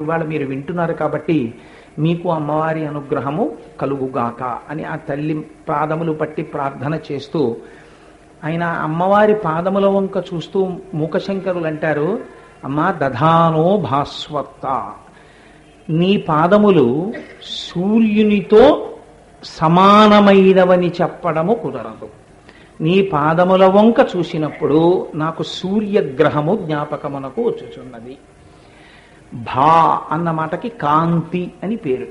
ఇవాళ మీరు వింటున్నారు కాబట్టి మీకు అమ్మవారి అనుగ్రహము కలుగుగాక అని ఆ తల్లి పాదములు పట్టి ప్రార్థన చేస్తూ ఆయన అమ్మవారి పాదముల వంక చూస్తూ మూకశంకరులు అంటారు అమ్మా దధానో భాస్వత్త నీ పాదములు సూర్యునితో సమానమైనవని చెప్పడము కుదరదు. నీ పాదముల వంక చూసినప్పుడు నాకు సూర్యగ్రహము జ్ఞాపకమునకు వచ్చుచున్నది. భా అన్న మాటకి కాంతి అని పేరు.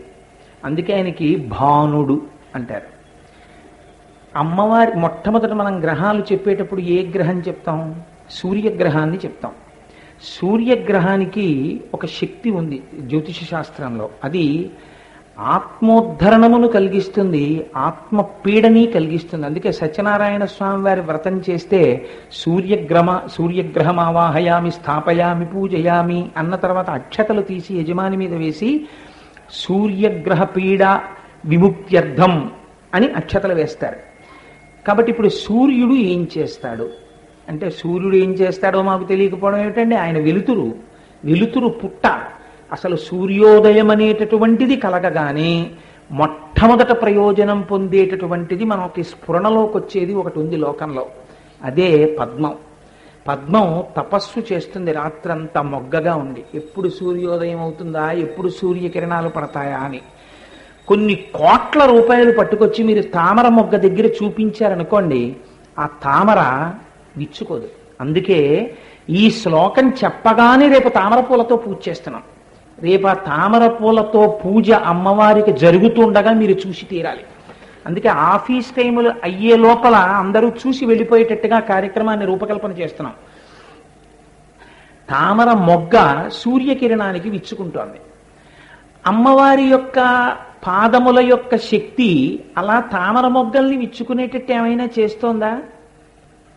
అందుకే ఆయనకి భానుడు అంటారు. అమ్మవారి మొట్టమొదట మనం గ్రహాలు చెప్పేటప్పుడు ఏ గ్రహం చెప్తాం? సూర్యగ్రహాన్ని చెప్తాం. సూర్యగ్రహానికి ఒక శక్తి ఉంది జ్యోతిష శాస్త్రంలో. అది ఆత్మోద్ధరణమును కలిగిస్తుంది ఆత్మ పీడని కలిగిస్తుంది. అందుకే సత్యనారాయణ స్వామి వారి వ్రతం చేస్తే సూర్యగ్రమ సూర్యగ్రహం ఆవాహయామి స్థాపయామి పూజయామి అన్న తర్వాత అక్షతలు తీసి యజమాని మీద వేసి సూర్యగ్రహ పీడ విముక్త్యర్థం అని అక్షతలు వేస్తారు. కాబట్టి ఇప్పుడు సూర్యుడు ఏం చేస్తాడు? అంటే సూర్యుడు ఏం చేస్తాడో మాకు తెలియకపోవడం ఏమిటండి? ఆయన వెలుతురు వెలుతురు పుట్ట. అసలు సూర్యోదయం అనేటటువంటిది కలగగానే మొట్టమొదట ప్రయోజనం పొందేటటువంటిది మనకి స్ఫురణలోకి వచ్చేది ఒకటి ఉంది లోకంలో. అదే పద్మం. పద్మం తపస్సు చేస్తుంది రాత్రంతా మొగ్గగా ఉండి. ఎప్పుడు సూర్యోదయం అవుతుందా ఎప్పుడు సూర్యకిరణాలు పడతాయా అని. కొన్ని కోట్ల రూపాయలు పట్టుకొచ్చి మీరు తామర మొగ్గ దగ్గర చూపించారనుకోండి ఆ తామర విచ్చుకోదు. అందుకే ఈ శ్లోకం చెప్పగానే రేపు తామర పూలతో పూజ చేస్తున్నాం. రేపు ఆ తామర పూలతో పూజ అమ్మవారికి జరుగుతుండగా మీరు చూసి తీరాలి. అందుకే ఆఫీస్ టైములు అయ్యే లోపల అందరూ చూసి వెళ్ళిపోయేటట్టుగా కార్యక్రమాన్ని రూపకల్పన చేస్తున్నాం. తామర మొగ్గ సూర్యకిరణానికి విచ్చుకుంటోంది. అమ్మవారి యొక్క పాదముల యొక్క శక్తి అలా తామర మొగ్గల్ని విచ్చుకునేటట్టు ఏమైనా చేస్తోందా?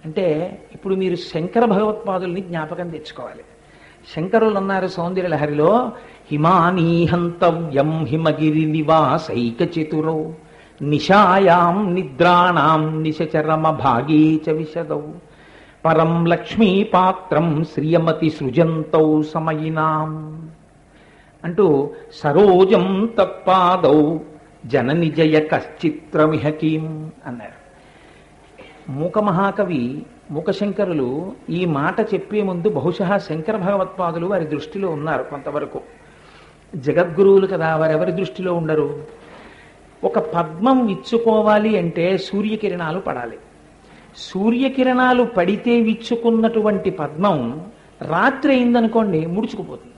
అంటే ఇప్పుడు మీరు శంకర భగవత్పాదుల్ని జ్ఞాపకం తెచ్చుకోవాలి. శంకరులు అన్నారు సౌందర్య లహరిలో హిమానీహంతవ్యం హిమగిరి నివాసైక చతురో నిశాయాం నిద్రాణాం నిశచరమ భాగీ చ విశదౌ పరం లక్ష్మీ పాత్రం శ్రియమతి సృజంతౌ సమయినాం. అంటూ సరోజం తప్పాదౌ జననిజయ కశ్చిత్రమిహకీం అన్నారు. మూక మహాకవి మూకశంకరులు ఈ మాట చెప్పే ముందు బహుశా శంకర భగవత్పాదులు వారి దృష్టిలో ఉన్నారు కొంతవరకు. జగద్గురువులు కదా వారెవరి దృష్టిలో ఉండరు? ఒక పద్మం విచ్చుకోవాలి అంటే సూర్యకిరణాలు పడాలి. సూర్యకిరణాలు పడితే విచ్చుకున్నటువంటి పద్మం రాత్రి అయిందనుకోండి ముడుచుకుపోతుంది.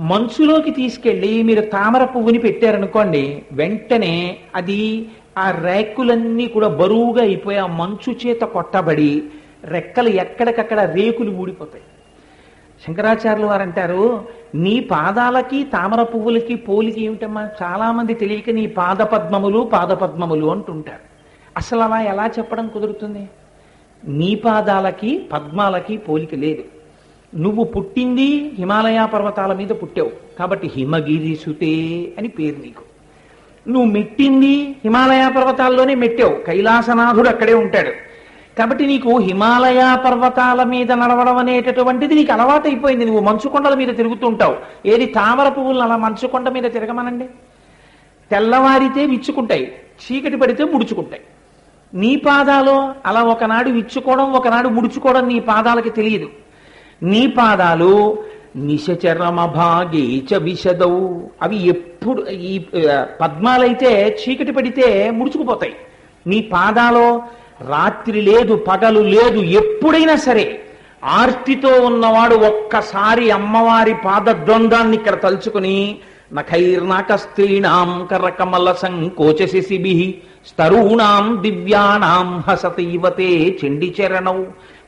మంచులోకి తీసుకెళ్ళి మీరు తామర పువ్వుని పెట్టారనుకోండి వెంటనే అది ఆ రేకులన్నీ కూడా బరువుగా అయిపోయి ఆ మంచు చేత కొట్టబడి రెక్కలు ఎక్కడికక్కడ రేకులు ఊడిపోతాయి. శంకరాచార్యులు వారు అంటారు నీ పాదాలకి తామర పువ్వులకి పోలికి ఏమిటమ్మా? చాలామంది తెలియక నీ పాదపద్మములు పాదపద్మములు అంటుంటారు. అసలు అలా ఎలా చెప్పడం కుదురుతుంది? నీ పాదాలకి పద్మాలకి పోలిక లేదు. నువ్వు పుట్టింది హిమాలయ పర్వతాల మీద పుట్టావు. కాబట్టి హిమగిరి సుతే అని పేరు నీకు. నువ్వు మెట్టింది హిమాలయ పర్వతాల్లోనే మెట్టావు. కైలాసనాథుడు అక్కడే ఉంటాడు. కాబట్టి నీకు హిమాలయ పర్వతాల మీద నడవడం అనేటటువంటిది నీకు అలవాటైపోయింది. నువ్వు మంచుకొండల మీద తిరుగుతుంటావు. ఏది తామర పువ్వులను అలా మంచుకొండ మీద తిరగమనండి? తెల్లవారితే విచ్చుకుంటాయి. చీకటి పడితే ముడుచుకుంటాయి. నీ పాదాలు అలా ఒకనాడు విచ్చుకోవడం ఒకనాడు ముడుచుకోవడం నీ పాదాలకి తెలియదు. నీ పాదాలు నిశచరమభాగే చ విశదౌ. అవి ఎప్పుడు ఈ పద్మాలైతే చీకటి పడితే ముడుచుకుపోతాయి. నీ పాదాలో రాత్రి లేదు పగలు లేదు ఎప్పుడైనా సరే ఆర్తితో ఉన్నవాడు ఒక్కసారి అమ్మవారి పాదద్వంద్వాన్ని ఇక్కడ తలుచుకుని నఖైర్నాక స్త్రీణాం కరకమల సంకోచశిశిభి స్తరూణాం దివ్యానాం హసతీవతే చండిచరణౌ.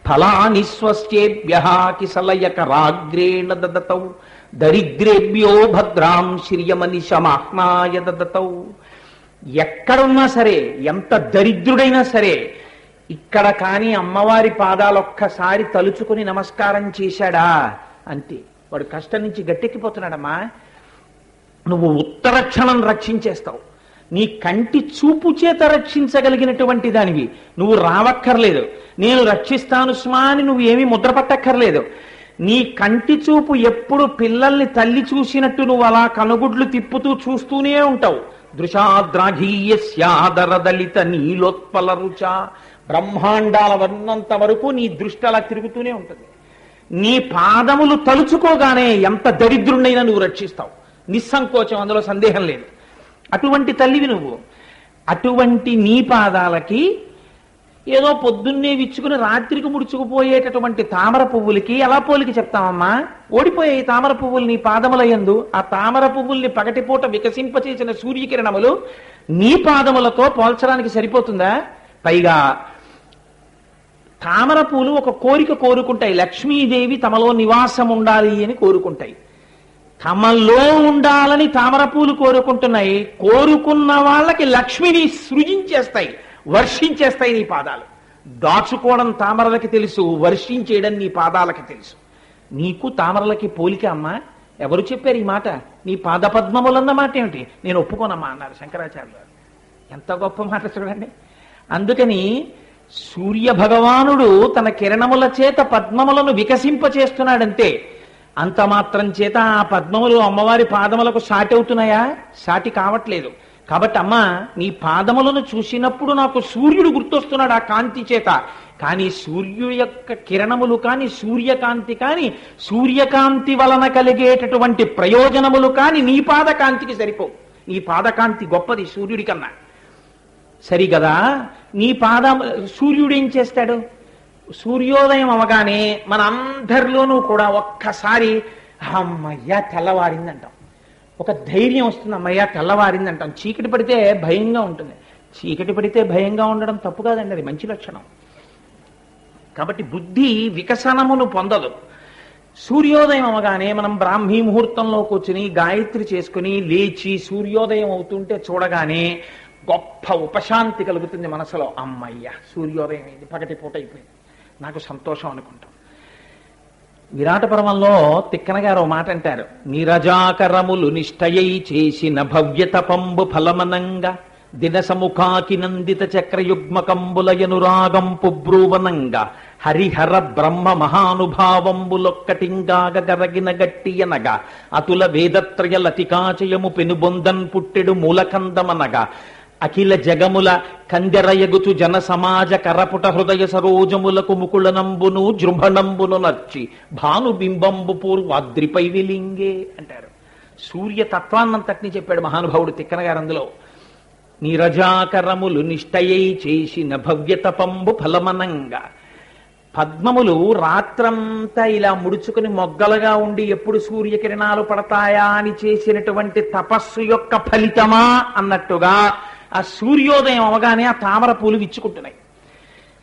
ఫలాని స్వస్యేభ్య కిసలయకరాగ్రేణ దదతౌ దరిద్రేభ్యో భద్రాం శ్రియమనిశమాహ్నాయ దదతౌ. ఎక్కడున్నా సరే ఎంత దరిద్రుడైనా సరే ఇక్కడ కానీ అమ్మవారి పాదాలొక్కసారి తలుచుకుని నమస్కారం చేశాడా అంతే వాడు కష్టం నుంచి గట్టెక్కిపోతున్నాడమ్మా. నువ్వు ఉత్తర క్షణం రక్షించేస్తావు. నీ కంటి చూపు చేత రక్షించగలిగినటువంటి దానివి. నువ్వు రావక్కర్లేదు. నేను రక్షిస్తాను స్మా అని నువ్వు ఏమీ ముద్రపట్టక్కర్లేదు నీ కంటి చూపు ఎప్పుడు పిల్లల్ని తల్లి చూసినట్టు నువ్వు అలా కనుగుడ్లు తిప్పుతూ చూస్తూనే ఉంటావు. దృశాద్రాఘీయస్యాదరదలిత నీలోత్పల రుచ. బ్రహ్మాండాల వర్ణంత వరకు నీ దృష్టి అలా తిరుగుతూనే ఉంటుంది. నీ పాదములు తలుచుకోగానే ఎంత దరిద్రుణ్ణైనా నువ్వు రక్షిస్తావు. నిస్సంకోచం అందులో సందేహం లేదు. అటువంటి తల్లివి నువ్వు. అటువంటి నీ పాదాలకి ఏదో పొద్దున్నే విచ్చుకుని రాత్రికి ముడుచుకుపోయేటటువంటి తామర పువ్వులకి ఎలా పోలికి చెప్తామమ్మా ఓడిపోయే తామర పువ్వులు నీ పాదముల యందు ఆ తామర పువ్వుల్ని పగటిపూట వికసింపచేసిన సూర్యకిరణములు నీ పాదములతో పోల్చడానికి సరిపోతుందా? పైగా తామర పూలు ఒక కోరిక కోరుకుంటాయి. లక్ష్మీదేవి తమలో నివాసం ఉండాలి అని కోరుకుంటాయి. తమలో ఉండాలని తామర పూలు కోరుకుంటున్నాయి. కోరుకున్న వాళ్ళకి లక్ష్మిని సృజించేస్తాయి వర్షించేస్తాయి నీ పాదాలు. దాచుకోవడం తామరలకి తెలుసు వర్షించేయడం నీ పాదాలకి తెలుసు. నీకు తామరలకి పోలిక అమ్మా. ఎవరు చెప్పారు ఈ మాట? నీ పాదపద్మములన్న మాట ఏమిటి? నేను ఒప్పుకోనమ్మా అన్నారు శంకరాచార్యులు ఎంత గొప్ప మాట చూడండి. అందుకని సూర్య భగవానుడు తన కిరణముల చేత పద్మములను వికసింపచేస్తున్నాడంతే అంత మాత్రం చేత ఆ పద్మములు అమ్మవారి పాదములకు సాటి అవుతున్నాయా? సాటి కావట్లేదు. కాబట్టి అమ్మ నీ పాదములను చూసినప్పుడు నాకు సూర్యుడు గుర్తొస్తున్నాడు ఆ కాంతి చేత. కానీ సూర్యుడు యొక్క కిరణములు కానీ సూర్యకాంతి కానీ సూర్యకాంతి వలన కలిగేటటువంటి ప్రయోజనములు కానీ నీ పాదకాంతికి సరిపోవు. నీ పాదకాంతి గొప్పది సూర్యుడి కన్నా సరిగదా? నీ పాద సూర్యుడు ఏం చేస్తాడు? సూర్యోదయం అవగానే మన అందరిలోనూ కూడా ఒక్కసారి అమ్మయ్యా తెల్లవారిందంటాం. ఒక ధైర్యం వస్తుంది అమ్మయ్యా తెల్లవారిందంటాం. చీకటి పడితే భయంగా ఉంటుంది. చీకటి పడితే భయంగా ఉండడం తప్పు కాదండి అది మంచి లక్షణం. కాబట్టి బుద్ధి వికసనమును పొందదు. సూర్యోదయం అవగానే మనం బ్రాహ్మీ ముహూర్తంలో కూర్చుని గాయత్రి చేసుకుని లేచి సూర్యోదయం అవుతుంటే చూడగానే గొప్ప ఉపశాంతి కలుగుతుంది మనసులో. అమ్మయ్య సూర్యోదయం అయింది పగటి పూట అయిపోయింది. నాకు సంతోషం అనుకుంటాం. విరాట పర్వంలో తిక్కన గారు ఓ మాట అంటారు. నిరజాకరములు నిష్టయై చేసిన భవ్యతపంబు ఫలమనంగా దినసముఖాకి నందిత నందిత చక్రయుగ్మకంబులయనురాగంపు బ్రూవనంగా హరిహర బ్రహ్మ మహానుభావంబులొక్కటింగాగ గరగిన గట్టియనగా అతుల వేదత్రయ లతికాచయము పెనుబొందన్ పుట్టెడు మూలకందమనగా అఖిల జగముల కందెరయగుచు జన సమాజ కరపుట హృదయ సరోజములకు ముకుళనంబును జృంభణంబును నర్చి భానుబింబంబు పూర్వాద్రిపై విలింగే అంటారు. సూర్య తత్వాన్నంతటిని చెప్పాడు మహానుభావుడు తిక్కన గారు అందులో. నిరజాకరములు నిష్టయై చేసిన భవ్యతపంబు ఫలమనంగా. పద్మములు రాత్రంతా ఇలా ముడుచుకుని మొగ్గలుగా ఉండి ఎప్పుడు సూర్యకిరణాలు పడతాయా అని చేసినటువంటి తపస్సు యొక్క ఫలితమా అన్నట్టుగా ఆ సూర్యోదయం అవగానే ఆ తామర పూలు విచ్చుకుంటున్నాయి.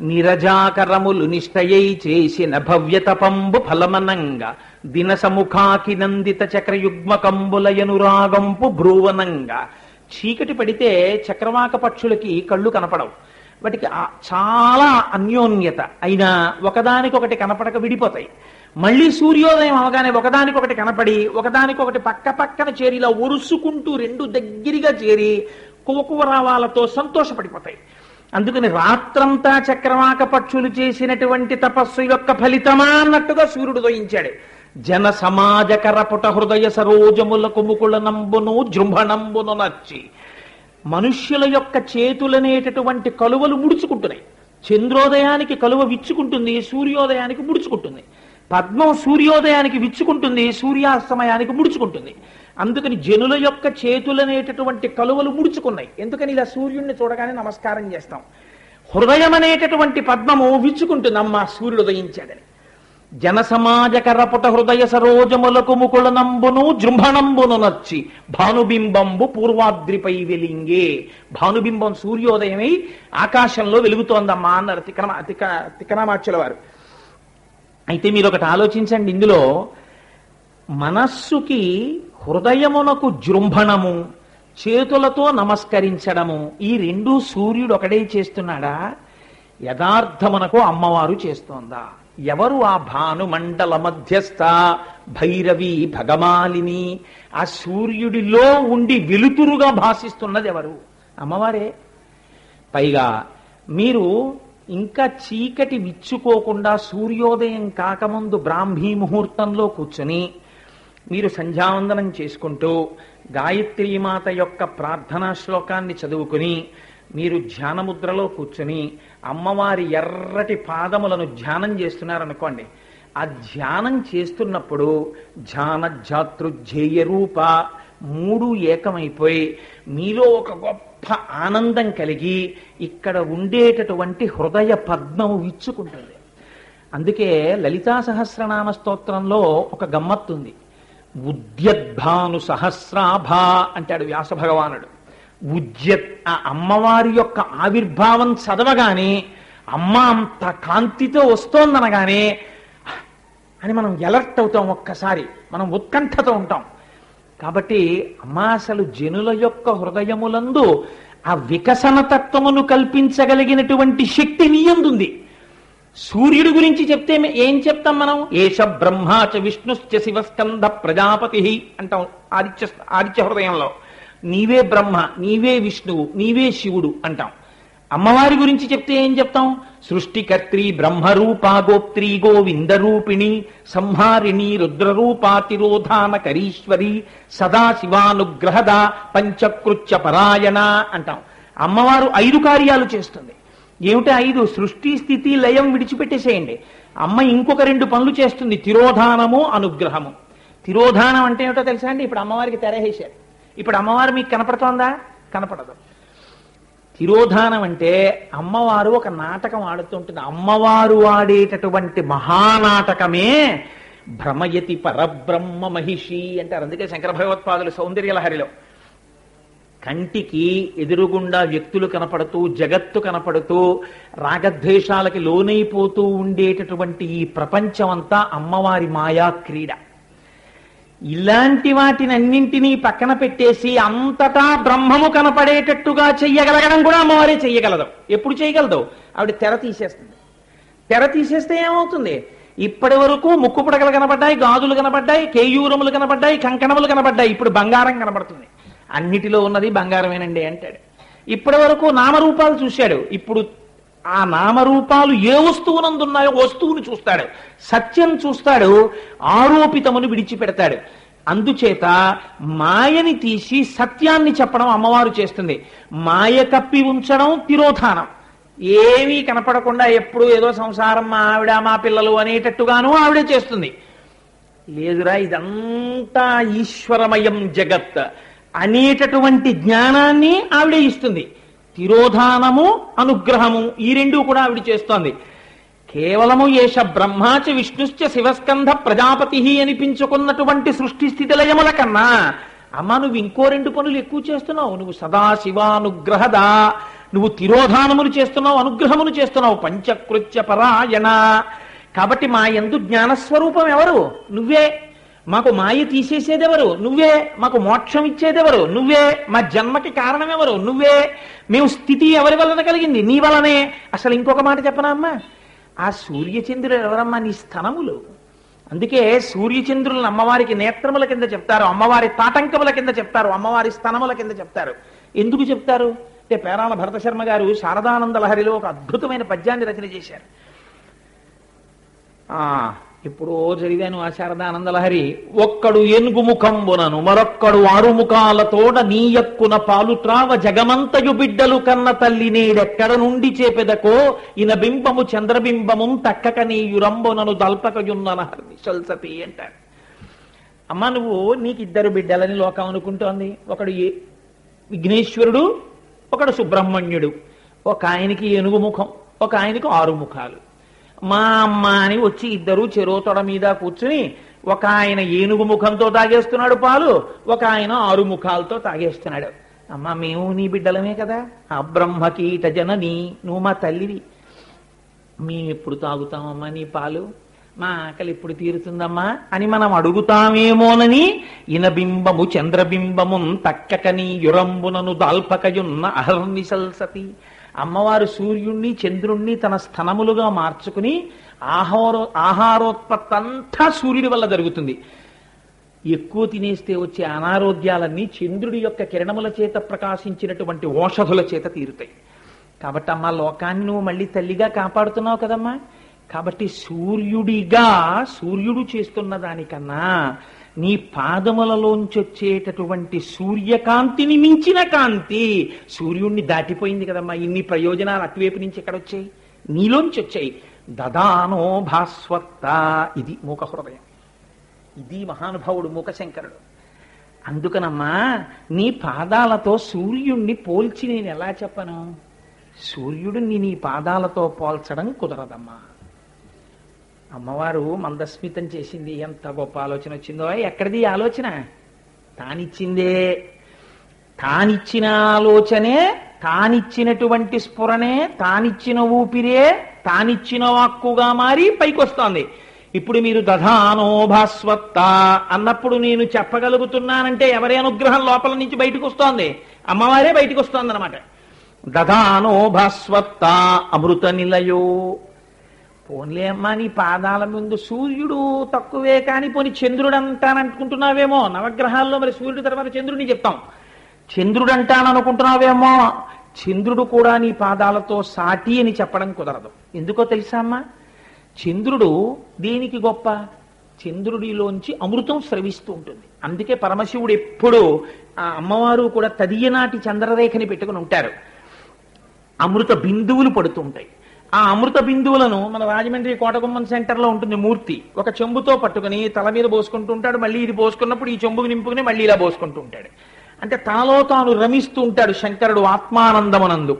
నిరజాకరములు నిష్టయై చేసిన భవ్యతపంబు ఫలమనంగా దిన సముఖాకి నందిత చక్రయుగ్మకంబులయనురాగంపు భ్రువనంగా. చీకటి పడితే చక్రవాక పక్షులకి కళ్ళు కనపడవు. వాటికి చాలా అన్యోన్యత. అయినా ఒకదానికొకటి కనపడక విడిపోతాయి. మళ్ళీ సూర్యోదయం అవగానే ఒకదానికొకటి కనపడి ఒకదానికొకటి పక్క పక్కన చేరి ఇలా ఒరుసుకుంటూ రెండు దగ్గరగా చేరి కువకువరావాలతో సంతోషపడిపోతాయి. అందుకని రాత్రంతా చక్రవాక పక్షులు చేసినటువంటి తపస్సు యొక్క ఫలితమా అన్నట్టుగా సూర్యుడు దోయించాడు. జన సమాజకర పుట హృదయ సరోజములకు ముకుళ నంబును జృంభణంబును నచ్చి మనుష్యుల యొక్క చేతులనేటటువంటి కలువలు ముడుచుకుంటున్నాయి. చంద్రోదయానికి కలువ విచ్చుకుంటుంది సూర్యోదయానికి ముడుచుకుంటుంది. పద్మం సూర్యోదయానికి విచ్చుకుంటుంది సూర్యాస్తమయానికి ముడుచుకుంటుంది. అందుకని జనుల యొక్క చేతులనేటటువంటి కలువలు ముడుచుకున్నాయి. ఎందుకని ఇలా సూర్యుడిని చూడగానే నమస్కారం చేస్తాం. హృదయం అనేటటువంటి పద్మము విచ్చుకుంటుంది సూర్యుడు ఉదయించాడని. జన సమాజకరపుట హృదయ సరోజములకు ముకుళనంబును జృంభణంబును నచ్చి భానుబింబంబు పూర్వాద్రిపై వెలింగే. భానుబింబం సూర్యోదయమై ఆకాశంలో వెలుగుతోందమ్మా అన్నారు తిక్కన తిక తిక్కనామాచ్యుల వారు అయితే మీరు ఒకటి ఆలోచించండి ఇందులో మనస్సుకి హృదయమునకు జృంభణము చేతులతో నమస్కరించడము ఈ రెండు సూర్యుడు ఒకడే చేస్తున్నాడా? యథార్థమునకు అమ్మవారు చేస్తోందా? ఎవరు ఆ భానుమండల మధ్యస్థ భైరవి భగమాలిని? ఆ సూర్యుడిలో ఉండి వెలుతురుగా భాసిస్తున్నది ఎవరు? అమ్మవారే. పైగా మీరు ఇంకా చీకటి విచ్చుకోకుండా సూర్యోదయం కాకముందు బ్రాహ్మీ ముహూర్తంలో కూర్చొని మీరు సంధ్యావందనం చేసుకుంటూ గాయత్రీమాత యొక్క ప్రార్థనా శ్లోకాన్ని చదువుకుని మీరు ధ్యానముద్రలో కూర్చుని అమ్మవారి ఎర్రటి పాదములను ధ్యానం చేస్తున్నారనుకోండి. ఆ ధ్యానం చేస్తున్నప్పుడు ధ్యాన జాతృధ్యేయ రూప మూడు ఏకమైపోయి మీలో ఒక గొప్ప ఆనందం కలిగి ఇక్కడ ఉండేటటువంటి హృదయ పద్మము విచ్చుకుంటుంది అందుకే లలితా సహస్రనామ స్తోత్రంలో ఒక గమ్మత్తుంది ఉద్యద్భాను సహస్రాభ అంటాడు వ్యాస భగవానుడు ఉద్యత్ ఆ అమ్మవారి యొక్క ఆవిర్భావం చదవగానే అమ్మ అంత కాంతితో వస్తోందనగానే అని మనం ఎలర్ట్ అవుతాం ఒక్కసారి మనం ఉత్కంఠతో ఉంటాం. కాబట్టి అమ్మ అసలు జనుల యొక్క హృదయములందు ఆ వికసన తత్వమును కల్పించగలిగినటువంటి శక్తి నీయందుంది సూర్యుడి గురించి చెప్తే ఏం చెప్తాం మనం? ఏష బ్రహ్మాచ విష్ణుశ్చ శివస్కంధ ప్రజాపతి అంటాం ఆదిత్య ఆదిత్య హృదయంలో. నీవే బ్రహ్మ నీవే విష్ణువు నీవే శివుడు అంటాం. అమ్మవారి గురించి చెప్తే ఏం చెప్తాం? సృష్టికర్త్రి బ్రహ్మరూపా గోప్త్రి గోవింద రూపిణి సంహారిణి రుద్రరూపాతిరోధాన కరీశ్వరి సదాశివానుగ్రహద పంచకృత్య పరాయణ అంటాం. అమ్మవారు ఐదు కార్యాలు చేస్తుంది. ఏమిటి ఐదు? సృష్టి స్థితి లయం విడిచిపెట్టేసేయండి. అమ్మ ఇంకొక రెండు పనులు చేస్తుంది. తిరోధానము అనుగ్రహము. తిరోధానం అంటే ఏమిటో తెలుసా అండి? ఇప్పుడు అమ్మవారికి తెరహేశారు ఇప్పుడు అమ్మవారు మీకు కనపడుతోందా? కనపడదు. తిరోధానం అంటే అమ్మవారు ఒక నాటకం ఆడుతుంటుంది. అమ్మవారు ఆడేటటువంటి మహానాటకమే భ్రమయతి పరబ్రహ్మ మహిషి అంటారు. అందుకే శంకర భగవత్పాదులు సౌందర్యలహరిలో. కంటికి ఎదురుగుండా వ్యక్తులు కనపడుతూ జగత్తు కనపడుతూ రాగద్వేషాలకి లోనైపోతూ ఉండేటటువంటి ఈ ప్రపంచమంతా అమ్మవారి మాయా క్రీడ. ఇలాంటి వాటినన్నింటినీ పక్కన పెట్టేసి అంతటా బ్రహ్మము కనపడేటట్టుగా చెయ్యగలగడం కూడా అమ్మవారే చెయ్యగలదు. ఎప్పుడు చేయగలదు ఆవిడ తెర తీసేస్తుంది. తెర తీసేస్తే ఏమవుతుంది? ఇప్పటి వరకు ముక్కు పుడకలు కనపడ్డాయి గాజులు కనపడ్డాయి కేయూరములు కనపడ్డాయి కంకణములు కనపడ్డాయి. ఇప్పుడు బంగారం కనపడుతుంది అన్నిటిలో ఉన్నది బంగారమేనండి అంటాడు. ఇప్పటి వరకు నామరూపాలు చూశాడు. ఇప్పుడు ఆ నామరూపాలు ఏ వస్తువునందున్నాయో వస్తువుని చూస్తాడు. సత్యం చూస్తాడు ఆరోపితమును విడిచిపెడతాడు. అందుచేత మాయని తీసి సత్యాన్ని చెప్పడం అమ్మవారు చేస్తుంది. మాయ కప్పి ఉంచడం తిరోధానం. ఏమీ కనపడకుండా ఎప్పుడు ఏదో సంసారం మా ఆవిడ మా పిల్లలు అనేటట్టుగాను ఆవిడే చేస్తుంది. లేదురా ఇదంతా ఈశ్వరమయం జగత్. అనేటటువంటి జ్ఞానాన్ని ఆవిడే ఇస్తుంది. తిరోధానము అనుగ్రహము ఈ రెండు కూడా ఆవిడ చేస్తోంది. కేవలము ఏష బ్రహ్మాచ విష్ణుశ్చ శివస్కంధ ప్రజాపతి అనిపించుకున్నటువంటి సృష్టి స్థితిలయముల కన్నా అమ్మ నువ్వు ఇంకో రెండు పనులు ఎక్కువ చేస్తున్నావు. నువ్వు సదాశివానుగ్రహదా నువ్వు తిరోధానములు చేస్తున్నావు అనుగ్రహములు చేస్తున్నావు. పంచకృత్య పరాయణ. కాబట్టి మా ఎందు జ్ఞానస్వరూపం ఎవరు? నువ్వే. మాకు మాయ తీసేసేదెవరు? నువ్వే మాకు మోక్షం ఇచ్చేదెవరు? నువ్వే మా జన్మకి కారణం ఎవరు నువ్వే మేము స్థితి ఎవరి వలన కలిగింది? నీ వలనే. అసలు ఇంకొక మాట చెప్పనా అమ్మా? ఆ సూర్యచంద్రులు ఎవరమ్మా నీ స్థనములు అందుకే సూర్యచంద్రులను అమ్మవారికి నేత్రముల కింద చెప్తారు అమ్మవారి తాటంకముల కింద చెప్తారు అమ్మవారి స్థనముల కింద చెప్తారు. ఎందుకు చెప్తారు? అంటే పేరాల భరత శర్మ గారు శారదానంద లహరిలో ఒక అద్భుతమైన పద్యాన్ని రచన చేశారు. ఆ ఇప్పుడు చదివాను ఆ శారదానందలహరి. ఒక్కడు ఏనుగు ముఖంబునను మరొక్కడు ఆరుముఖాలతోడ నీయక్కున పాలు త్రావ జగమంతయు బిడ్డలు కన్న తల్లి నేడెక్కడ నుండి చేపెదకో? ఇన బింబము చంద్రబింబము తక్కక నీయురంబునను దల్పకయున్నన హర్నిశల్సతి అంటారు అమ్మ నువ్వు నీకు ఇద్దరు బిడ్డలని లోకం అనుకుంటోంది. ఒకడు ఏ- విఘ్నేశ్వరుడు ఒకడు సుబ్రహ్మణ్యుడు. ఒక ఆయనకి ఏనుగు ముఖం ఒక ఆయనకు ఆరు ముఖాలు మా అమ్మ అని వచ్చి ఇద్దరు చెరోతొడ మీద కూర్చుని ఒక ఆయన ఏనుగు ముఖంతో తాగేస్తున్నాడు పాలు ఒక ఆయన ఆరు ముఖాలతో తాగేస్తున్నాడు. అమ్మ మేము నీ బిడ్డలమే కదా. ఆ బ్రహ్మకీట జనని నువ్వు మా తల్లివి. మేము ఎప్పుడు తాగుతామమ్మా నీ పాలు? మా ఆకలి ఇప్పుడు తీరుతుందమ్మా అని మనం అడుగుతామేమోనని ఇనబింబము చంద్రబింబము తక్కకని యురంబునను దాల్పకయున్న అహర్నిశల్సతి అమ్మవారు సూర్యుణ్ణి చంద్రుణ్ణి తన స్థనములుగా మార్చుకుని ఆహారో ఆహారోత్పత్తి అంతా సూర్యుడి వల్ల జరుగుతుంది. ఎక్కువ తినేస్తే వచ్చే అనారోగ్యాలన్నీ చంద్రుడి యొక్క కిరణముల చేత ప్రకాశించినటువంటి ఓషధుల చేత తీరుతాయి. కాబట్టి అమ్మా లోకాన్ని నువ్వు మళ్ళీ తల్లిగా కాపాడుతున్నావు కదమ్మా. కాబట్టి సూర్యుడిగా సూర్యుడు చేస్తున్న దానికన్నా నీ పాదములలోంచి వచ్చేటటువంటి సూర్యకాంతిని మించిన కాంతి సూర్యుణ్ణి దాటిపోయింది కదమ్మా. ఇన్ని ప్రయోజనాలు అటువైపు నుంచి ఎక్కడ వచ్చాయి నీలోంచి వచ్చాయి దదానో భాస్వత్త. ఇది మూక హృదయం ఇది మహానుభావుడు మూకశంకరుడు. అందుకనమ్మా నీ పాదాలతో సూర్యుణ్ణి పోల్చి నేను ఎలా చెప్పను? సూర్యుడిని నీ పాదాలతో పోల్చడం కుదరదమ్మా. అమ్మవారు మందస్మితం చేసింది. ఎంత గొప్ప ఆలోచన వచ్చిందో. ఎక్కడిది ఆలోచన? తానిచ్చిందే. తానిచ్చిన ఆలోచనే తానిచ్చినటువంటి స్ఫురణే తానిచ్చిన ఊపిరే తానిచ్చిన వాక్కుగా మారి పైకొస్తోంది. ఇప్పుడు మీరు దధానోభాస్వత్త అన్నప్పుడు నేను చెప్పగలుగుతున్నానంటే ఎవరి అనుగ్రహం లోపల నుంచి బయటకు వస్తోంది అమ్మవారే బయటకు వస్తోంది అనమాట అమృత నిలయో. పోన్లే అమ్మా నీ పాదాల ముందు సూర్యుడు తక్కువే కానీ పోని చంద్రుడు అంటానంటుకుంటున్నావేమో నవగ్రహాల్లో మరి సూర్యుడు తర్వాత చంద్రుడిని చెప్తాం. చంద్రుడు అంటాననుకుంటున్నావేమో చంద్రుడు కూడా నీ పాదాలతో సాటి అని చెప్పడం కుదరదు. ఎందుకో తెలుసా అమ్మా? చంద్రుడు దేనికి గొప్ప? చంద్రుడిలోంచి అమృతం స్రవిస్తూ ఉంటుంది. అందుకే పరమశివుడు ఎప్పుడూ ఆ అమ్మవారు కూడా తదియనాటి చంద్రరేఖని పెట్టుకుని ఉంటారు. అమృత బిందువులు పడుతూ ఉంటాయి. ఆ అమృత బిందువులను మన రాజమండ్రి కోటగుమ్మం సెంటర్లో ఉంటుంది మూర్తి. ఒక చెంబుతో పట్టుకుని తల మీద పోసుకుంటూ ఉంటాడు మళ్ళీ ఇది పోసుకున్నప్పుడు ఈ చెంబుకి నింపుకుని మళ్ళీ ఇలా పోసుకుంటూ ఉంటాడు. అంటే తనలో తాను రమిస్తూ ఉంటాడు శంకరుడు ఆత్మానందమనందు.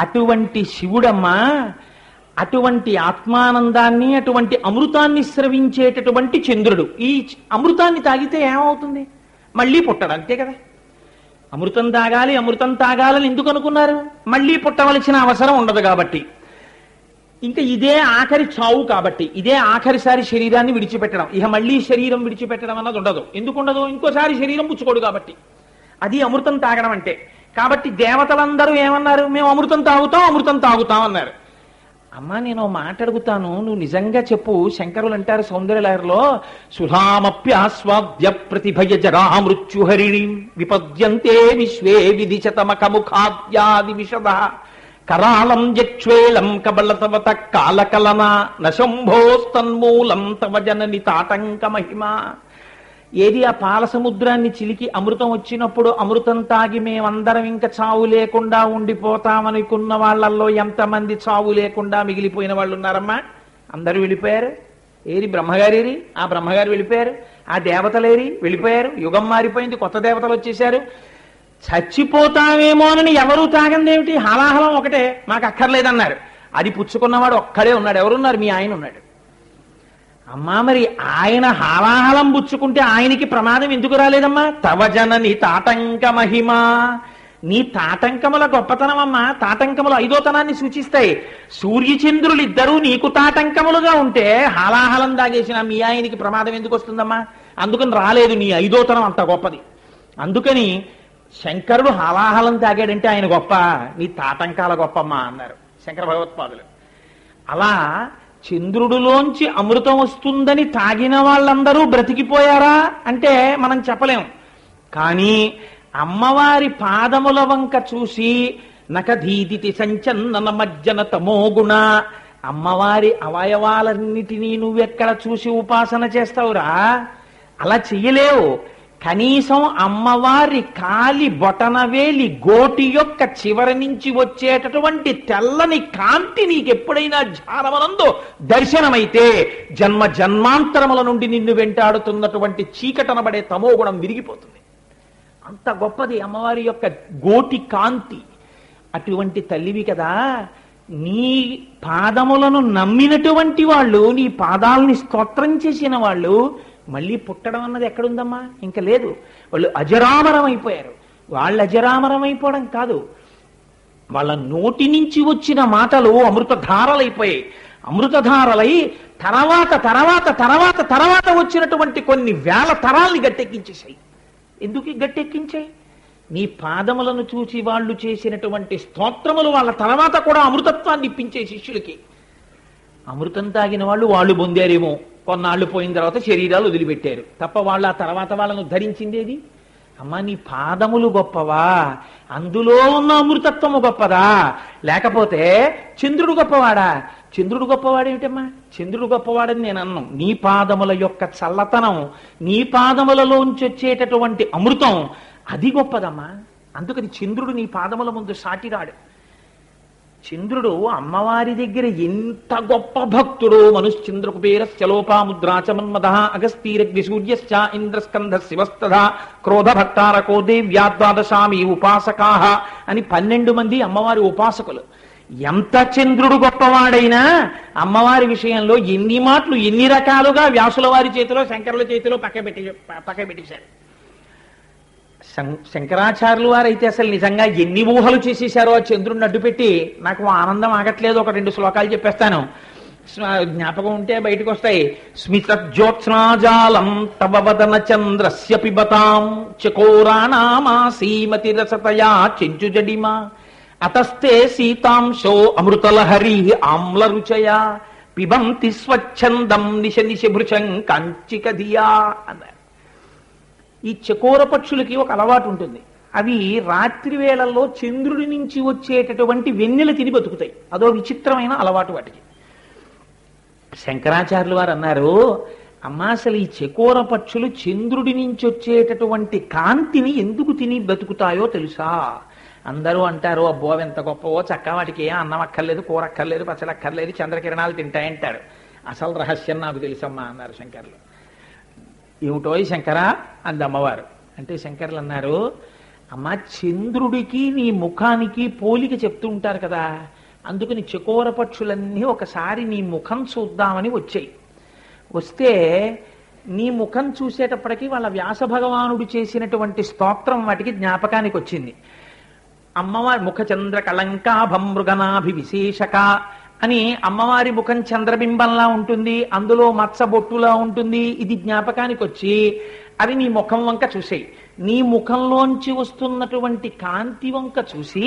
అటువంటి శివుడమ్మా అటువంటి ఆత్మానందాన్ని అటువంటి అమృతాన్ని స్రవించేటటువంటి చంద్రుడు. ఈ అమృతాన్ని తాగితే ఏమవుతుంది? మళ్ళీ పుట్టడు అంతే కదా? అమృతం తాగాలి అమృతం తాగాలని ఎందుకు అనుకున్నారు? మళ్ళీ పుట్టవలసిన అవసరం ఉండదు కాబట్టి. ఇంకా ఇదే ఆఖరి చావు కాబట్టి ఇదే ఆఖరిసారి శరీరాన్ని విడిచిపెట్టడం. ఇక మళ్ళీ శరీరం విడిచిపెట్టడం అన్నది ఉండదు. ఎందుకు ఉండదు? ఇంకోసారి శరీరం పుచ్చుకోడు కాబట్టి. అది అమృతం తాగడం అంటే. కాబట్టి దేవతలందరూ ఏమన్నారు? మేము అమృతం తాగుతాం అమృతం తాగుతాం అన్నారు. అమ్మా నేను మాట అడుగుతాను. నువ్వు నిజంగా చెప్పు. శంకరులు అంటారు సౌందర్యలహరిలో సుధామప్యాస్వాద్య ప్రతిభయ జరా మృత్యుహరిణి విపద్యంతే విశ్వే విధిశతమఖముఖాద్యాది విషద కరాళం జక్ష్వేళం కబలతవత కాలకలన నశంభోస్తన్మూలం తవ జనని తాటంక మహిమ. ఏది ఆ పాల సముద్రాన్ని చిలికి అమృతం వచ్చినప్పుడు అమృతం తాగి మేమందరం ఇంకా చావు లేకుండా ఉండిపోతామనుకున్న వాళ్ళల్లో ఎంతమంది చావు లేకుండా మిగిలిపోయిన వాళ్ళు ఉన్నారమ్మా అందరూ వెళ్ళిపోయారు. ఏరి బ్రహ్మగారేరి? ఆ బ్రహ్మగారు వెళ్ళిపోయారు. ఆ దేవతలేరి వెళ్ళిపోయారు. యుగం మారిపోయింది. కొత్త దేవతలు వచ్చేసారు చచ్చిపోతామేమోనని ఎవరూ తాగందేమిటి? హలాహలం ఒకటే. మాకు అక్కర్లేదన్నారు. అది పుచ్చుకున్నవాడు ఒక్కడే ఉన్నాడు. ఎవరున్నారు? మీ ఆయన ఉన్నాడు. అమ్మా మరి ఆయన హాలాహలం పుచ్చుకుంటే ఆయనకి ప్రమాదం ఎందుకు రాలేదమ్మా? తవ జనని తాటంక మహిమ. నీ తాటంకముల గొప్పతనం అమ్మా తాటంకములు ఐదోతనాన్ని సూచిస్తాయి. సూర్యచంద్రులు ఇద్దరూ నీకు తాటంకములుగా ఉంటే హాలాహలం దాగేసిన మీ ఆయనకి ప్రమాదం ఎందుకు వస్తుందమ్మా? అందుకని రాలేదు నీ ఐదోతనం అంత గొప్పది. అందుకని శంకరుడు హలాహలం తాగాడంటే ఆయన గొప్ప. నీ తాటంకాల గొప్పమ్మా అన్నారు. శంకర భగవత్పాదులు. అలా చంద్రుడిలోంచి అమృతం వస్తుందని తాగిన వాళ్ళందరూ బ్రతికిపోయారా అంటే మనం చెప్పలేం. కానీ అమ్మవారి పాదముల వంక చూసి నకధీదితి సంచందన మజ్జన తమోగుణ అమ్మవారి అవయవాలన్నిటినీ నువ్వెక్కడ చూసి ఉపాసన చేస్తావురా? అలా చెయ్యలేవు. కనీసం అమ్మవారి కాలి బొటనవేలి గోటి యొక్క చివరి నుంచి వచ్చేటటువంటి తెల్లని కాంతి నీకు ఎప్పుడైనా దర్శనమైతే జన్మ జన్మాంతరముల నుండి నిన్ను వెంటాడుతున్నటువంటి చీకటనబడే తమోగుణం విరిగిపోతుంది. అంత గొప్పది అమ్మవారి యొక్క గోటి కాంతి. అటువంటి తల్లివి కదా నీ పాదములను నమ్మినటువంటి వాళ్ళు నీ పాదాలని స్తోత్రం చేసిన వాళ్ళు మళ్ళీ పుట్టడం అన్నది ఎక్కడుందమ్మా? ఇంకా లేదు. వాళ్ళు అజరామరం అయిపోయారు వాళ్ళు అజరామరం అయిపోవడం కాదు. వాళ్ళ నోటి నుంచి వచ్చిన మాటలు అమృతధారలైపోయాయి. అమృతధారలై తర్వాత తర్వాత తర్వాత తర్వాత వచ్చినటువంటి కొన్ని వేల తరాల్ని గట్టెక్కించేశాయి. ఎందుకు గట్టెక్కించాయి? నీ పాదములను చూసి వాళ్ళు చేసినటువంటి స్తోత్రములు వాళ్ళ తర్వాత కూడా అమృతత్వాన్ని ఇప్పించే శిష్యులకి. అమృతం తాగిన వాళ్ళు వాళ్ళు పొందారేమో. కొన్నాళ్ళు పోయిన తర్వాత శరీరాలు వదిలిపెట్టారు. తప్ప వాళ్ళు ఆ తర్వాత వాళ్ళను ధరించిందేది అమ్మ నీ పాదములు గొప్పవా? అందులో ఉన్న అమృతత్వము గొప్పదా? లేకపోతే చంద్రుడు గొప్పవాడా? చంద్రుడు గొప్పవాడేమిటమ్మా చంద్రుడు గొప్పవాడని నేను అన్నాను నీ పాదముల యొక్క చల్లతనం నీ పాదములలోంచి వచ్చేటటువంటి అమృతం అది గొప్పదమ్మా. అందుకని చంద్రుడు నీ పాదముల ముందు సాటిరాడు. చంద్రుడు అమ్మవారి దగ్గర ఎంత గొప్ప భక్తుడు మనుశ్చంద్ర కుబేర చలోపాముద్రాచమన్మద అగస్తీరగ్ని సూర్యశ్చ ఇంద్రస్కంధ శివస్తథ క్రోధ భక్తారకో దేవ్యాద్వాదశామి ఉపాసకాహ అని పన్నెండు మంది అమ్మవారి ఉపాసకులు. ఎంత చంద్రుడు గొప్పవాడైనా అమ్మవారి విషయంలో ఎన్ని మాటలు ఎన్ని రకాలుగా వ్యాసుల వారి చేతిలో శంకరుల చేతిలో పక్కబెట్టి పక్కబెట్టేశారు శంకరాచార్యులు వారైతే అసలు నిజంగా ఎన్ని ఊహలు చేసేశారో ఆ చంద్రుడిని అడ్డుపెట్టి నాకు ఆనందం ఆగట్లేదు. ఒక రెండు శ్లోకాలు చెప్పేస్తాను. జ్ఞాపకం ఉంటే బయటకు వస్తాయి స్మిత జ్యోత్స్నాజాలం తవ వదన చంద్రస్య పిబతాం చకోరాణామా సీమతి రసతయా చెంచు జడిమా. అతస్తే సీతాంశో అమృతలహరి ఆమ్ల రుచయా. పిబంతి స్వచ్ఛందం నిశ నిశ భృశం కాంచిక ధియా అన్నారు ఈ చకోర పక్షులకి ఒక అలవాటు ఉంటుంది. అవి రాత్రి వేళల్లో చంద్రుడి నుంచి వచ్చేటటువంటి వెన్నెల తిని బతుకుతాయి. అదో విచిత్రమైన అలవాటు వాటికి. శంకరాచార్యులు వారు అన్నారు అమ్మా అసలు ఈ చకోర పక్షులు చంద్రుడి నుంచి వచ్చేటటువంటి కాంతిని ఎందుకు తిని బతుకుతాయో తెలుసా? అందరూ అంటారు అబ్బో ఎంత గొప్పవో చక్క వాటికి ఏ అన్నం అక్కర్లేదు కూర అక్కర్లేదు పచ్చలక్కర్లేదు చంద్రకిరణాలు తింటాయంటారు. అసలు రహస్యం నాకు తెలుసమ్మా అన్నారు శంకర్లు. ఏమిటో శంకర శంకరా అంది అమ్మవారు. అంటే శంకర్లు అన్నారు అమ్మ చంద్రుడికి నీ ముఖానికి పోలిక చెప్తూ ఉంటారు కదా అందుకని చకోర పక్షులన్నీ ఒకసారి నీ ముఖం చూద్దామని వచ్చాయి. వస్తే నీ ముఖం చూసేటప్పటికి వాళ్ళ వ్యాస భగవానుడు చేసినటువంటి స్తోత్రం వాటికి జ్ఞాపకానికి వచ్చింది. అమ్మవారి ముఖ చంద్ర కళంకాభం మృగనాభి విశేషక అని అమ్మవారి ముఖం చంద్రబింబంలా ఉంటుంది అందులో మత్స బొట్టులా ఉంటుంది. ఇది జ్ఞాపకానికి వచ్చి అవి నీ ముఖం వంక చూసాయి. నీ ముఖంలోంచి వస్తున్నటువంటి కాంతి వంక చూసి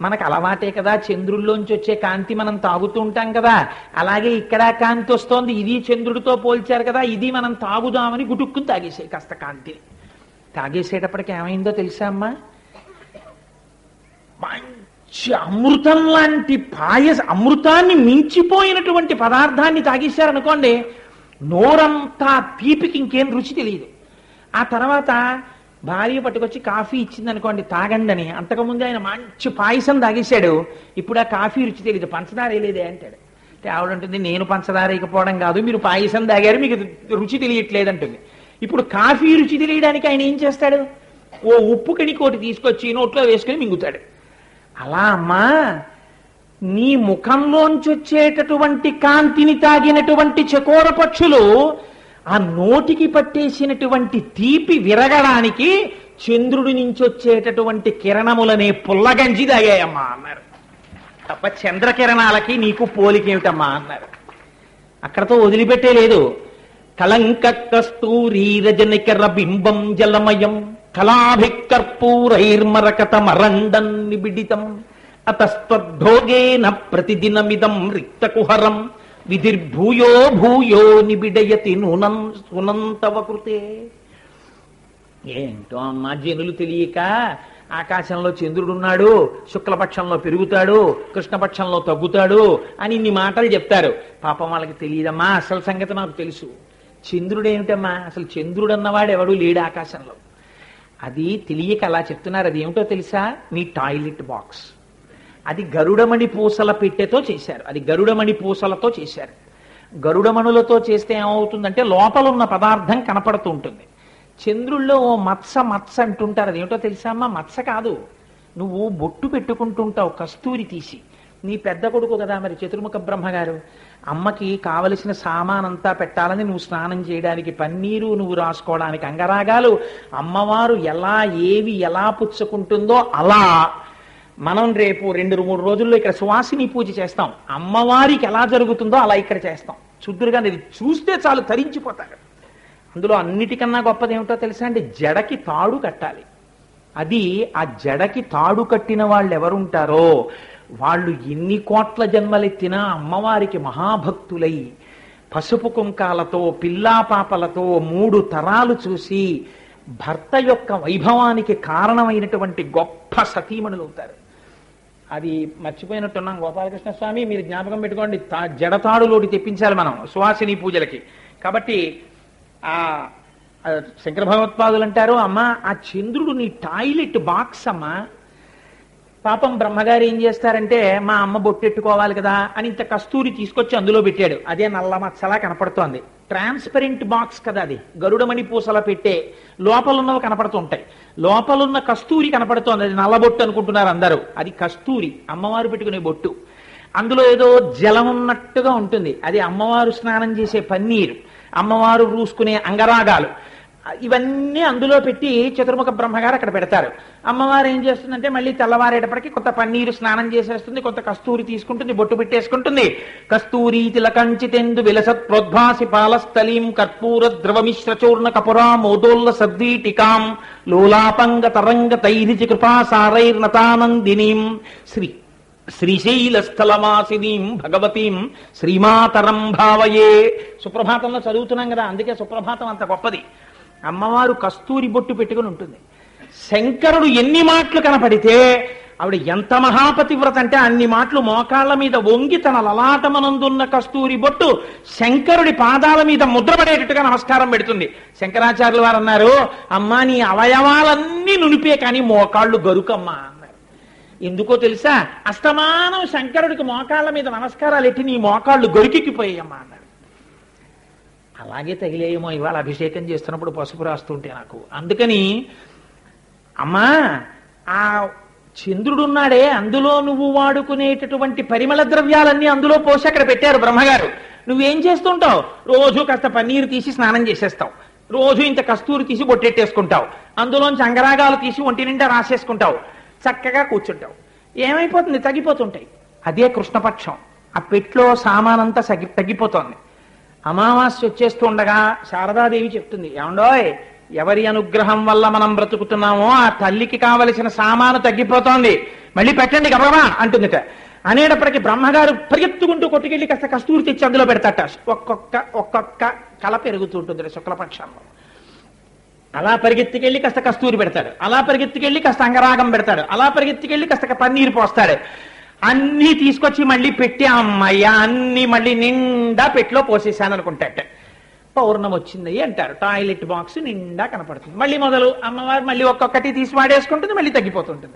మనకు అలవాటే కదా చంద్రుల్లోంచి వచ్చే కాంతి మనం తాగుతూ ఉంటాం కదా. అలాగే ఇక్కడ కాంతి వస్తోంది ఇది చంద్రుడితో పోల్చారు కదా ఇది మనం తాగుదామని గుటుక్కుని తాగేసాయి కాస్త కాంతిని తాగేసేటప్పటికి ఏమైందో తెలుసా అమ్మా? అమృతం లాంటి పాయస అమృతాన్ని మించిపోయినటువంటి పదార్థాన్ని తాగేశారనుకోండి నోరంతా తీపికి ఇంకేం రుచి తెలియదు. ఆ తర్వాత భార్య పట్టుకొచ్చి కాఫీ ఇచ్చింది అనుకోండి తాగండి అని అంతకుముందు ఆయన మంచి పాయసం తాగేశాడు ఇప్పుడు ఆ కాఫీ రుచి తెలియదు. పంచదార వేయలేదే అంటాడు. అంటే ఆవిడంటుంది నేను పంచదార ఇకపోవడం కాదు మీరు పాయసం తాగారు మీకు రుచి తెలియట్లేదు అంటుంది ఇప్పుడు కాఫీ రుచి తెలియడానికి ఆయన ఏం చేస్తాడు? ఓ ఉప్పు కణికోటి తీసుకొచ్చి నోట్లో వేసుకొని మింగుతాడు. అలా అమ్మా నీ ముఖంలోంచి వచ్చేటటువంటి కాంతిని తాగినటువంటి చకోర పక్షులు ఆ నోటికి పట్టేసినటువంటి తీపి విరగడానికి చంద్రుడి నుంచి వచ్చేటటువంటి కిరణములనే పుల్లగంజి తాగాయమ్మా అన్నారు. తప్ప చంద్రకిరణాలకి నీకు పోలికేమిటమ్మా అన్నారు. అక్కడతో వదిలిపెట్టే లేదు కళంక కస్తూరీరజనికర బింబం జలమయం కళాభికర్పూరైర్మరకత నిబిడితం అతస్త్వద్భోగేన ప్రతిదినమిదం రిక్తకుహరం. విధిర్భూయో భూయో నిబిడయతి నూనం సునంతవ కృతే ఏంటో అమ్మా జనులు తెలియక ఆకాశంలో చంద్రుడున్నాడు శుక్లపక్షంలో పెరుగుతాడు కృష్ణపక్షంలో తగ్గుతాడు అని ఇన్ని మాటలు చెప్తారు. పాపం వాళ్ళకి తెలియదమ్మా అసలు సంగతి నాకు తెలుసు. చంద్రుడేమిటమ్మా? అసలు చంద్రుడు అన్నవాడు ఎవడు లేడు ఆకాశంలో. అది తెలియక అలా చెప్తున్నారు. అది ఏమిటో తెలుసా? నీ టాయిలెట్ బాక్స్. అది గరుడమణి పూసల పెట్టెతో చేశారు. అది గరుడమణి పూసలతో చేశారు. గరుడమణులతో చేస్తే ఏమవుతుందంటే లోపల ఉన్న పదార్థం కనపడుతూ ఉంటుంది. చంద్రుల్లో ఓ మత్స మత్స అంటుంటారు. అదేమిటో తెలుసా అమ్మా? మత్స కాదు. నువ్వు బొట్టు పెట్టుకుంటుంటావు కస్తూరి తీసి. నీ పెద్ద కొడుకు కదా మరి చతుర్ముఖ బ్రహ్మగారు. అమ్మకి కావలసిన సామానంతా పెట్టాలని నువ్వు స్నానం చేయడానికి పన్నీరు నువ్వు రాసుకోవడానికి అంగరాగాలు. అమ్మవారు ఎలా ఏవి ఎలా పుచ్చుకుంటుందో అలా. మనం రేపు రెండు మూడు రోజుల్లో ఇక్కడ సువాసిని పూజ చేస్తాం. అమ్మవారికి ఎలా జరుగుతుందో అలా ఇక్కడ చేస్తాం. చుద్దురుగా ఇది చూస్తే చాలు తరించిపోతారు. అందులో అన్నిటికన్నా గొప్పది ఏమిటో తెలుసా అండి? జడకి తాడు కట్టాలి. అది ఆ జడకి తాడు కట్టిన వాళ్ళు ఎవరుంటారో వాళ్ళు ఎన్ని కోట్ల జన్మలెత్తినా అమ్మవారికి మహాభక్తులై పసుపు కుంకాలతో పిల్లా పాపలతో మూడు తరాలు చూసి భర్త యొక్క వైభవానికి కారణమైనటువంటి గొప్ప సతీమణులు అవుతారు. అది మర్చిపోయినట్టున్నాం గోపాలకృష్ణ స్వామి మీరు జ్ఞాపకం పెట్టుకోండి జడతాడులోటి తెప్పించాలి మనం సువాసిని పూజలకి. కాబట్టి ఆ ఆ శంకర భగవత్పాదులు అంటారు అమ్మా ఆ చంద్రుడు నీ టాయిలెట్ బాక్స్ అమ్మా పాపం బ్రహ్మగారు ఏం చేస్తారంటే మా అమ్మ బొట్టెట్టుకోవాలి కదా అని ఇంత కస్తూరి తీసుకొచ్చి అందులో పెట్టాడు. అదే నల్ల మచ్చలా కనపడుతోంది. ట్రాన్స్పరెంట్ బాక్స్ కదా అది. గరుడమణి పూసల పెట్టే లోపలున్నవి కనపడుతుంటాయి. లోపలున్న కస్తూరి కనపడుతోంది. అది నల్ల బొట్టు అనుకుంటున్నారు అందరూ. అది కస్తూరి అమ్మవారు పెట్టుకునే బొట్టు. అందులో ఏదో జలం ఉన్నట్టుగా ఉంటుంది. అది అమ్మవారు స్నానం చేసే పన్నీరు. అమ్మవారు రూసుకునే అంగరాగాలు. ఇవన్నీ అందులో పెట్టి చతుర్ముఖ బ్రహ్మగారు అక్కడ పెడతారు. అమ్మవారు ఏం చేస్తుందంటే మళ్ళీ తెల్లవారేటప్పటికి కొంత పన్నీరు స్నానం చేసేస్తుంది కొంత కస్తూరి తీసుకుంటుంది బొట్టు పెట్టేసుకుంటుంది. కస్తూరి తిలకంచితెందు విలసత్ ప్రోద్భాసి పాలస్థలీం కర్పూర ద్రవమిశ్ర చూర్ణ కపురా మోదోల్ల సద్దీటికాం లోలాపంగ తరంగ తైరిచి కృపా సారైర్నతానందినీం శ్రీ శ్రీశైలస్థలమాసినీం భగవతీం శ్రీమాతరం భావయే. సుప్రభాతంలో చదువుతున్నాం కదా అందుకే సుప్రభాతం అంత గొప్పది. అమ్మవారు కస్తూరి బొట్టు పెట్టుకుని ఉంటుంది. శంకరుడు ఎన్ని మాటలు కనపడితే ఆవిడ ఎంత మహాపతివ్రత అంటే అన్ని మాటలు మోకాళ్ళ మీద వంగి తన లలాటమనందున్న కస్తూరి బొట్టు శంకరుడి పాదాల మీద ముద్రపడేటట్టుగా నమస్కారం పెడుతుంది. శంకరాచార్యుల వారు అన్నారు అమ్మా నీ అవయవాలన్నీ నునిపే కానీ మోకాళ్ళు గరుకమ్మా అన్నారు. ఎందుకో తెలుసా? అస్తమానం శంకరుడికి మోకాళ్ళ మీద నమస్కారాలు ఎట్టి నీ మోకాళ్ళు గొరికిపోయాయమ్మా అన్నారు. అలాగే తగిలేయమో ఇవాళ అభిషేకం చేస్తున్నప్పుడు పసుపు రాస్తుంటే నాకు. అందుకని అమ్మా ఆ చంద్రుడున్నాడే అందులో నువ్వు వాడుకునేటటువంటి పరిమళ ద్రవ్యాలన్నీ అందులో పోసి అక్కడ పెట్టారు బ్రహ్మగారు. నువ్వేం చేస్తుంటావు? రోజు కాస్త పన్నీరు తీసి స్నానం చేసేస్తావు. రోజు ఇంత కస్తూరి తీసి బొట్టెట్టేసుకుంటావు. అందులోంచి అంగరాగాలు తీసి ఒంటి నిండా రాసేసుకుంటావు. చక్కగా కూర్చుంటావు. ఏమైపోతుంది? తగ్గిపోతుంటాయి. అదే కృష్ణపక్షం. ఆ పెట్లో సామానంతా సగి తగ్గిపోతోంది. అమావాస్య వచ్చేస్తూ ఉండగా శారదాదేవి చెప్తుంది ఏమండోయ్ ఎవరి అనుగ్రహం వల్ల మనం బ్రతుకుతున్నామో ఆ తల్లికి కావలసిన సామాను తగ్గిపోతోంది. మళ్ళీ పెట్టండి గబగబా అంటుందిట. అనేటప్పటికి బ్రహ్మగారు పరిగెత్తుకుంటూ కొట్టుకెళ్ళి కాస్త కస్తూరి తెచ్చి అందులో పెడతాట. ఒక్కొక్క ఒక్కొక్క కల పెరుగుతుంటుంది శుక్లపక్షంలో. అలా పరిగెత్తుకెళ్ళి కాస్త కస్తూరి పెడతాడు. అలా పరిగెత్తుకెళ్ళి కాస్త అంగరాగం పెడతాడు. అలా పరిగెత్తుకెళ్ళి కాస్త పన్నీరు పోస్తాడు. అన్ని తీసుకొచ్చి మళ్ళీ పెట్టి అమ్మయ్య అన్ని మళ్ళీ నిండా పెట్టిలో పోసేసాను అనుకుంటాట. పౌర్ణం వచ్చింది అంటారు. టాయిలెట్ బాక్స్ నిండా కనపడుతుంది. మళ్ళీ మొదలు అమ్మవారు మళ్ళీ ఒక్కొక్కటి తీసి వాడేసుకుంటుంది మళ్ళీ తగ్గిపోతుంటుంది.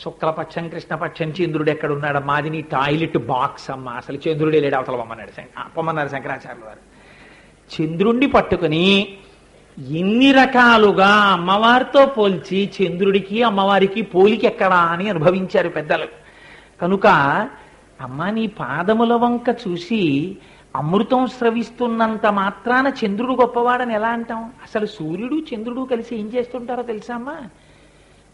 శుక్లపక్షం కృష్ణపక్షం చంద్రుడు ఎక్కడ ఉన్నాడు మాది నీ టాయిలెట్ బాక్స్ అమ్మ. అసలు చంద్రుడే లేడు అవతల బొమ్మన్నాడు పొమ్మన్నారు శంకరాచార్యుల వారు. చంద్రుణ్ణి పట్టుకుని ఎన్ని రకాలుగా అమ్మవారితో పోల్చి చంద్రుడికి అమ్మవారికి పోలికెక్కడా అని అనుభవించారు పెద్దలు. కనుక అమ్మ నీ పాదముల వంక చూసి అమృతం స్రవిస్తున్నంత మాత్రాన చంద్రుడు గొప్పవాడని ఎలా అంటాం? అసలు సూర్యుడు చంద్రుడు కలిసి ఏం చేస్తుంటారో తెలుసా అమ్మా?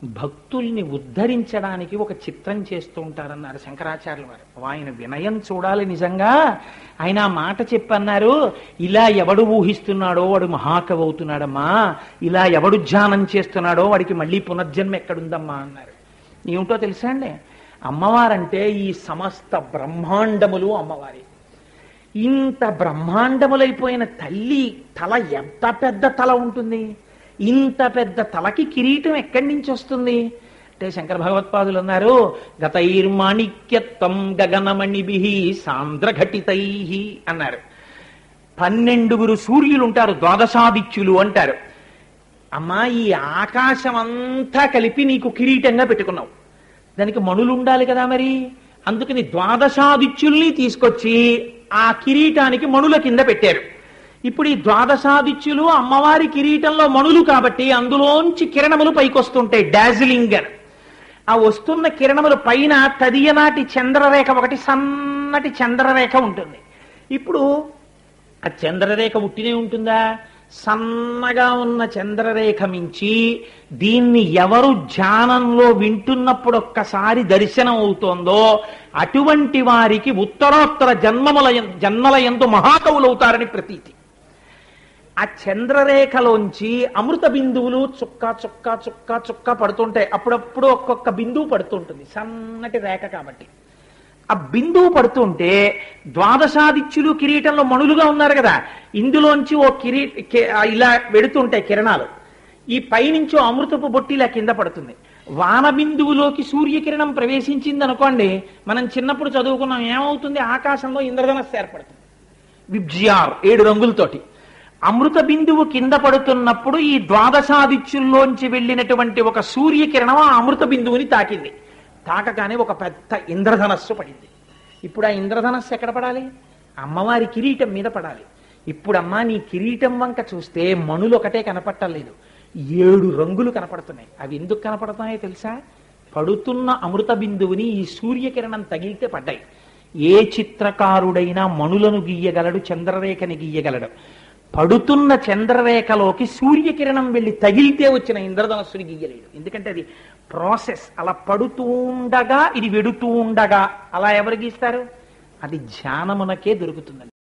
భక్తుల్ని ఉద్ధరించడానికి ఒక చిత్రం చేస్తూ ఉంటారన్నారు శంకరాచార్యుల వారు ఆయన వినయం చూడాలి నిజంగా. ఆయన ఆ మాట చెప్పన్నారు ఇలా ఎవడు ఊహిస్తున్నాడో వాడు మహాకవి అవుతున్నాడమ్మా. ఇలా ఎవడు ధ్యానం చేస్తున్నాడో వాడికి మళ్ళీ పునర్జన్మ ఎక్కడుందమ్మా అన్నారు. ఏమిటో తెలుసా అండి? అమ్మవారంటే ఈ సమస్త బ్రహ్మాండములు అమ్మవారి. ఇంత బ్రహ్మాండములైపోయిన తల్లి తల ఎంత పెద్ద తల ఉంటుంది? ఇంత పెద్ద తలకి కిరీటం ఎక్కడి నుంచి వస్తుంది? అంటే శంకర భగవత్పాదులు అన్నారు గతైర్మాణిక్యత్వం గగనమణిభి సాంద్రఘటితై అన్నారు. పన్నెండుగురు సూర్యులు ఉంటారు ద్వాదశాదిత్యులు అంటారు. అమ్మా ఈ ఆకాశం అంతా కలిపి నీకు కిరీటంగా పెట్టుకున్నావు. దానికి మణులు ఉండాలి కదా మరి. అందుకని ద్వాదశాదిత్యుల్ని తీసుకొచ్చి ఆ కిరీటానికి మణుల కింద పెట్టారు. ఇప్పుడు ఈ ద్వాదశాదిత్యులు అమ్మవారి కిరీటంలో మణులు కాబట్టి అందులోంచి కిరణములు పైకొస్తుంటాయి డాజిలింగ్ అని ఆ వస్తున్న కిరణముల పైన తదియనాటి చంద్రరేఖ ఒకటి సన్నటి చంద్రరేఖ ఉంటుంది. ఇప్పుడు ఆ చంద్రరేఖ ఉట్టినే ఉంటుందా? సన్నగా ఉన్న చంద్రరేఖ మించి దీన్ని ఎవరు ధ్యానంలో వింటున్నప్పుడు ఒక్కసారి దర్శనం అవుతోందో అటువంటి వారికి ఉత్తరోత్తర జన్మముల జన్మల ఎందు మహాకవులవుతారని ప్రతీతి. ఆ చంద్రరేఖలోంచి అమృత బిందువులు చుక్క చుక్క చుక్క చుక్క పడుతుంటాయి. అప్పుడప్పుడు ఒక్కొక్క బిందువు పడుతుంటుంది. సన్నటి రేఖ కాబట్టి. ఆ బిందువు పడుతుంటే ద్వాదశాదిత్యులు కిరీటంలో మణులుగా ఉన్నారు కదా. ఇందులోంచి ఓ కిరీ ఇలా వెడుతుంటాయి కిరణాలు. ఈ పైనుంచి అమృతపు బొట్టిలా కింద పడుతుంది. వాన బిందువులోకి సూర్యకిరణం ప్రవేశించింది అనుకోండి మనం చిన్నప్పుడు చదువుకున్నాం ఏమవుతుంది? ఆకాశంలో ఇంద్రధనస్సు ఏర్పడుతుంది. విబ్జియార్ ఏడు రంగులతోటి. అమృత బిందువు కింద పడుతున్నప్పుడు ఈ ద్వాదశాదిత్యుల్లోంచి వెళ్ళినటువంటి ఒక సూర్యకిరణం ఆ అమృత బిందువుని తాకింది. తాకగానే ఒక పెద్ద ఇంద్రధనస్సు పడింది. ఇప్పుడు ఆ ఇంద్రధనస్సు ఎక్కడ పడాలి? అమ్మవారి కిరీటం మీద పడాలి. ఇప్పుడమ్మా నీ కిరీటం వంక చూస్తే మణులు ఒకటే కనపట్టలేదు ఏడు రంగులు కనపడుతున్నాయి. అవి ఎందుకు కనపడుతున్నాయో తెలుసా? పడుతున్న అమృత బిందువుని ఈ సూర్యకిరణం తగిలితే పడ్డాయి. ఏ చిత్రకారుడైనా మణులను గీయగలడు చంద్రరేఖని గీయగలడు. పడుతున్న చంద్రరేఖలోకి సూర్యకిరణం వెళ్ళి తగిలితే వచ్చిన ఇంద్రధనస్సుని గీయలేడు. ఎందుకంటే అది ప్రాసెస్ అలా పడుతూ ఉండగా ఇది వెడుతూ ఉండగా అలా ఎవరు గీస్తారు అది ధ్యానమునకే దొరుకుతుందండి.